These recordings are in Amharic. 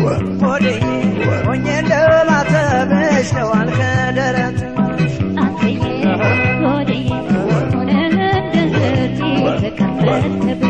What? What? never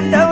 No.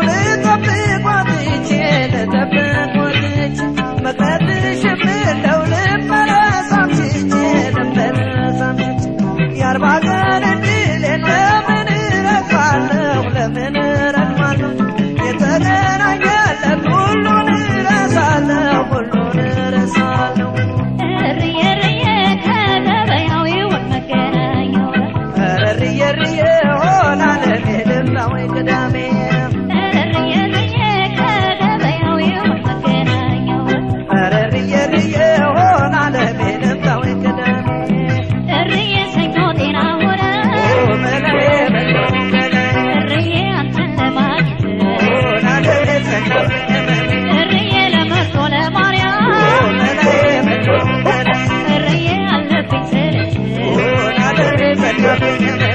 Yeah.